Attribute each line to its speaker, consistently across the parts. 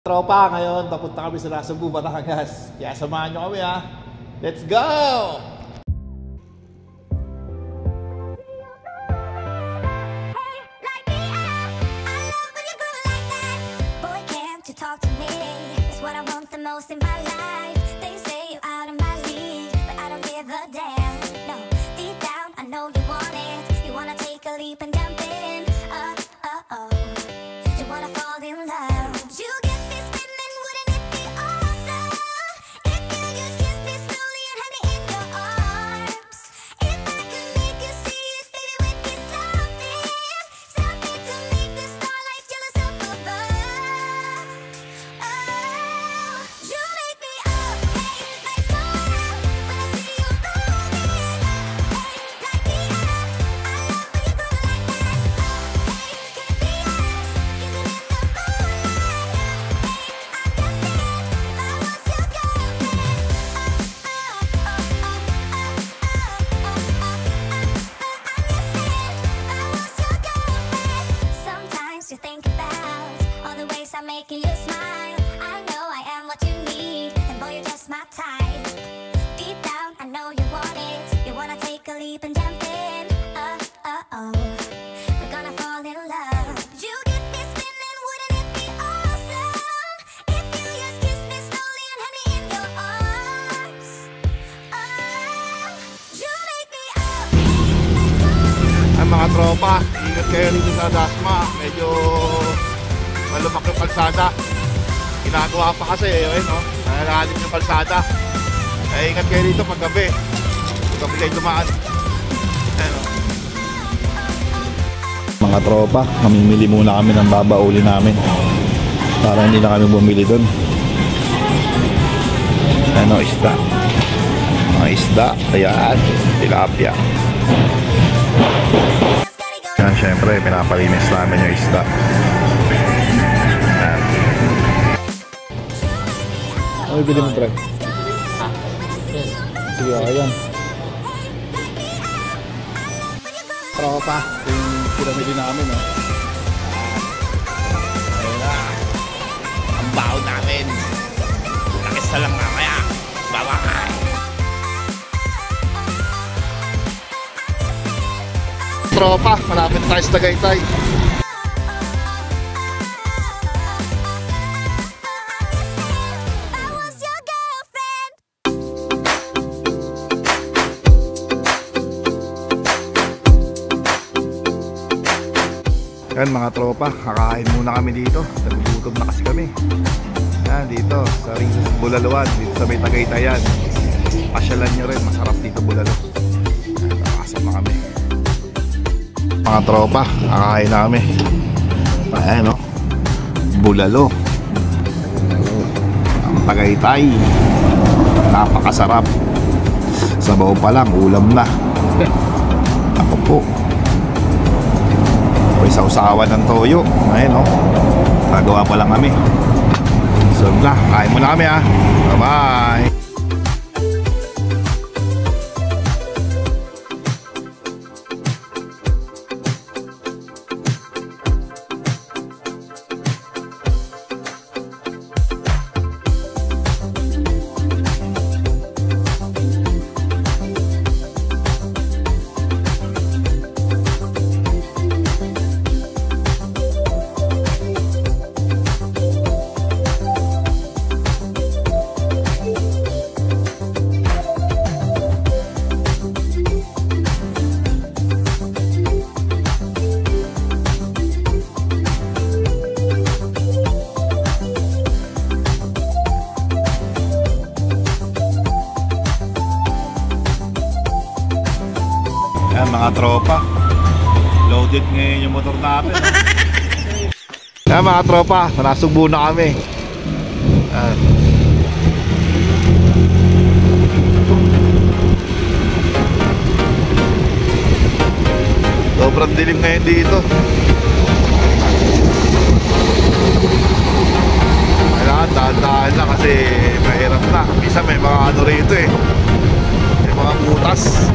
Speaker 1: Tropa, ngayon papunta kami sa Nasugbu, Batangas. Kaya samahan nyo kami ha. Let's go!
Speaker 2: Most in my life. They say you're out of my league, but I don't give a damn. No, deep down, I know you want it. You wanna take a leap and jump in. Making you smile. I know I am what you need, and boy, you're just my type. Deep down, I know you want it. You wanna take a leap and jump in. Uh, uh, oh. We're gonna fall in love. You get me spinning, wouldn't it be awesome? If you just kiss me slowly and me in your arms. Oh, you make me go.
Speaker 1: Ay mga tropa, ingat kayo dito sa Dasma. Medyo malumak yung kalsada. Ginagawa pa kasi, eh, no? Nalalalim yung kalsada. Eh, ingat kayo dito pag gabi. Pag gabi kayo dumaan.
Speaker 3: Mga tropa, mamimili muna kami ng babauli namin. Para hindi na kami bumili doon. Ano, isda. Mga isda. Ayan, tilapia. Yan, syempre, pinapalinis namin yung isda. Ano bili mo, pre? Sige, okay yan.
Speaker 1: Tropa, yung pinamili namin, no? Ayun na. Ang baho namin. Lakis na lang mamaya. Babakay. Tropa, malapit tayo sa Tagaytay.
Speaker 3: Yan mga tropa, kakain muna kami dito. Nagugutom na kasi kami. Yan dito sa Rizos Bulaluan, dito sa may Tagaytayan. Pasyalan nyo rin, masarap dito Bulalo. Yan, nakakasama kami. Mga tropa, kakain na kami. Ayan o, Bulalo. Ang Tagaytay. Napakasarap. Sabaw pa lang, ulam na. Ako po. O sausawan ng toyo. Ayun o. Nagawa pa lang kami. So na, kain muna kami ah. Bye-bye. Yan tropa. Loaded ngayon yung motor natin. Yan mga tropa, nasugbo na kami. Yan. Sobrang dilim ngayon dito. Kailangan dahan-dahan lang kasi mahirap na. Minsan may mga ano rito eh. May mga butas.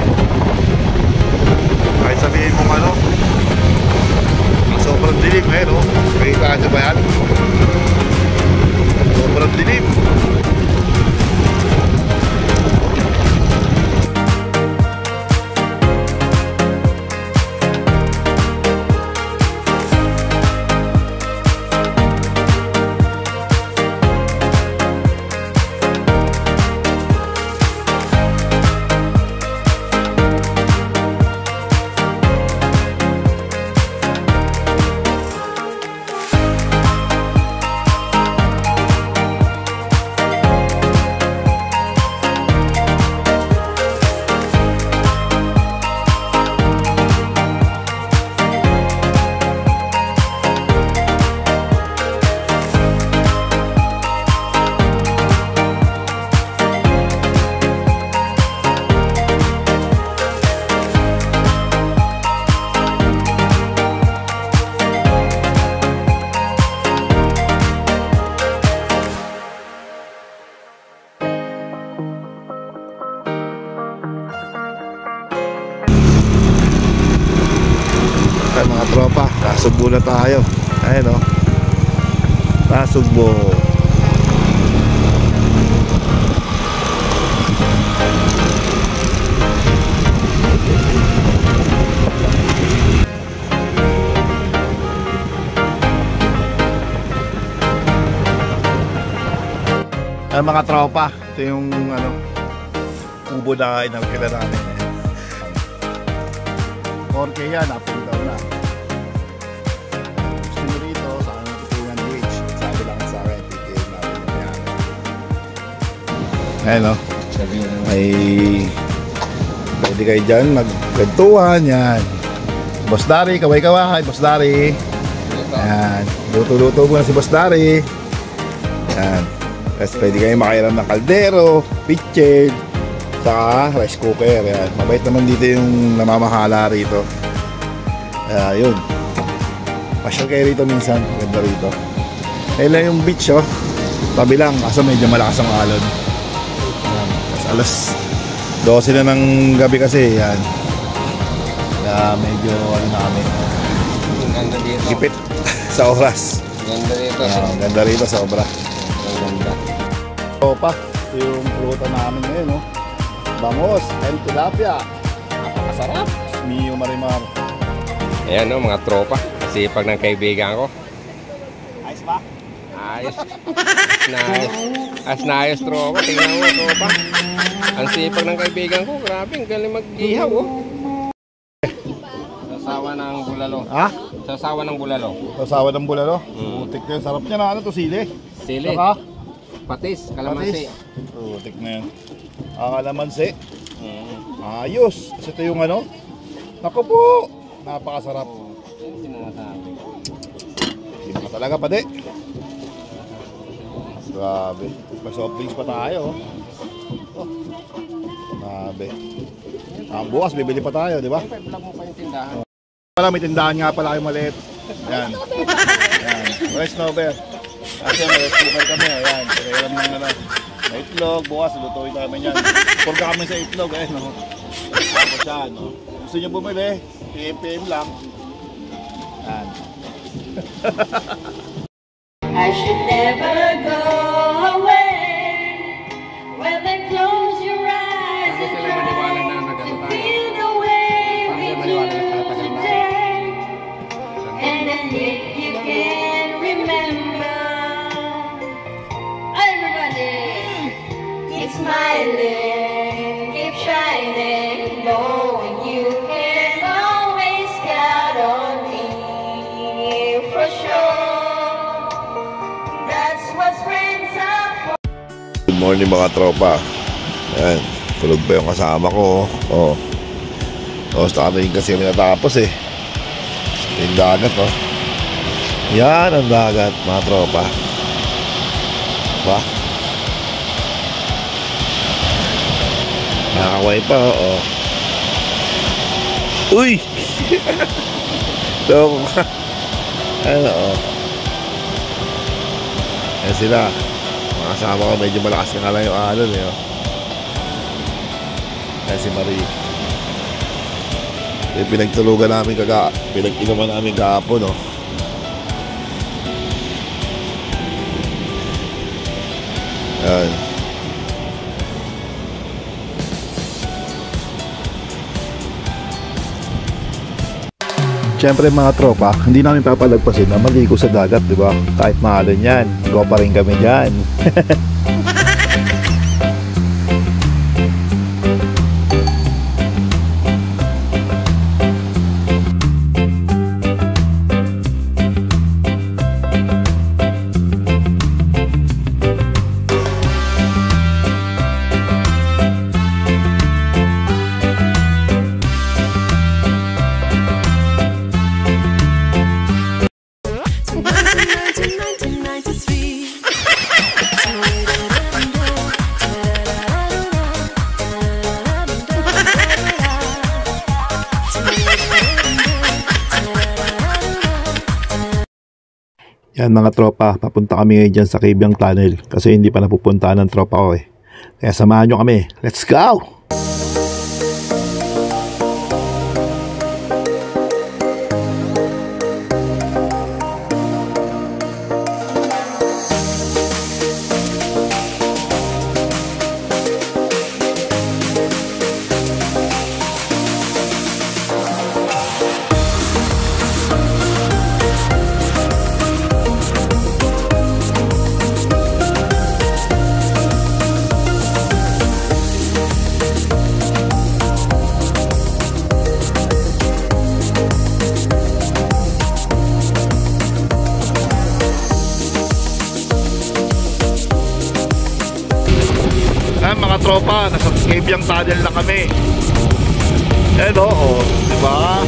Speaker 3: dilim. Eh, Ayan o. May kaano ba yan? Sobrang dilim. Na tayo. Ayan o. Nasugbo. Ay, mga tropa. Ito yung ano, kubo na inarkila namin. 4K yan, down na. Ayan o. May pwede kayo dyan magkwentuhan yan. Boss Dari, kaway-kaway. Boss Dari. Ayan. Luto-luto muna si Boss Dari. Ayan. Tapos pwede kayo makairam ng kaldero, pitched, saka rice cooker. Yan. Mabait naman dito yung namamahala rito. Yun. Pasyal kayo rito minsan. Ganda rito. Ayun lang yung beach oh. Tabi lang. Kaso medyo malakas ang alon. Alas 12 na ng gabi kasi. Yan. Kaya medyo ano na kami.
Speaker 4: Ganda dito.
Speaker 3: Gipit sa oras.
Speaker 4: Ganda dito.
Speaker 3: Ah, ganda rito sa obra.
Speaker 4: Ang ganda.
Speaker 3: Opa, ito yung pulutan namin ngayon, no? Bangos, and tilapia. Napakasarap. Mio Marimar.
Speaker 4: Ayan no, mga tropa. Sipag ng kaibigan ko.
Speaker 3: Ayos ba?
Speaker 4: Ayos. Nice. As na ayos tropa. Tingnan mo tropa. Ang sipag ng kaibigan ko. Grabe, ang galing mag-ihaw oh. Sasawa ng bulalo.
Speaker 3: Ha?
Speaker 4: Sasawa ng bulalo.
Speaker 3: Kasawa ng bulalo.
Speaker 4: Mm.
Speaker 3: Putik na yun. Sarap niya na ano to, sili.
Speaker 4: Sili.
Speaker 3: Saka,
Speaker 4: Patis. Kalamansi.
Speaker 3: patis. Putik na yun. Ang kalamansi.
Speaker 4: Mm.
Speaker 3: Ayos. Kasi ito yung ano. Naku po. Napakasarap.
Speaker 4: Yan sinasabi
Speaker 3: ka talaga pade. Grabe. May soft drinks pa tayo. oh. Grabe. Ang bukas, bibili pa tayo, di ba?
Speaker 4: Yung.
Speaker 3: Pala, may tindahan nga pala kayo maliit. Ayan. Ayan. Rice Nover. Kasi may rice cooker kami. Ayan. Pinahiram ng ano. May itlog. Bukas, lutuin namin yan. Purga kami sa itlog. Ayan, no. Tapos yan, no. Gusto nyo bumili? PM-PM lang. Ayan.
Speaker 5: I should never go
Speaker 3: Good morning mga tropa. Ayan. Tulog pa yung kasama ko. Oh. Sa amin kasi kami natapos eh. Yung dagat oh. Yan ang dagat mga tropa. Ba? Nakakaway pa oh. Uy! Loko ka. Ano oh. Yan sila. Mga kasama ko medyo malakas na lang yung alon eh. Oh. Yan si Marie. Yung pinagtulugan namin kaga, pinag-inuman namin kahapon, no? Yan. Siyempre mga tropa, hindi namin papalagpasin na maligo sa dagat, di ba? Kahit mahalon yan, go pa rin kami dyan. Yan mga tropa, papunta kami ngayon dyan sa Kibyang Tunnel kasi hindi pa napupuntahan ng tropa ko eh. Kaya samahan nyo kami. Let's go! Tropa, nasa Cavyang Tunnel na kami. Ayan o, oh, di ba?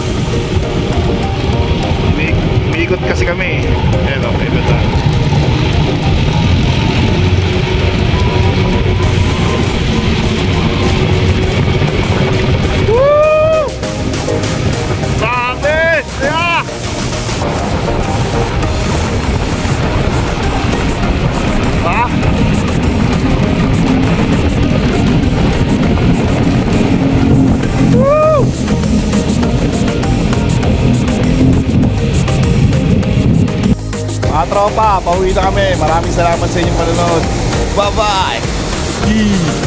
Speaker 3: Umi- Umiikot kasi kami. Ayan o, Cavyang Tunnel.
Speaker 6: Mga tropa, pauwi na kami. Maraming salamat sa inyong panonood. Bye-bye!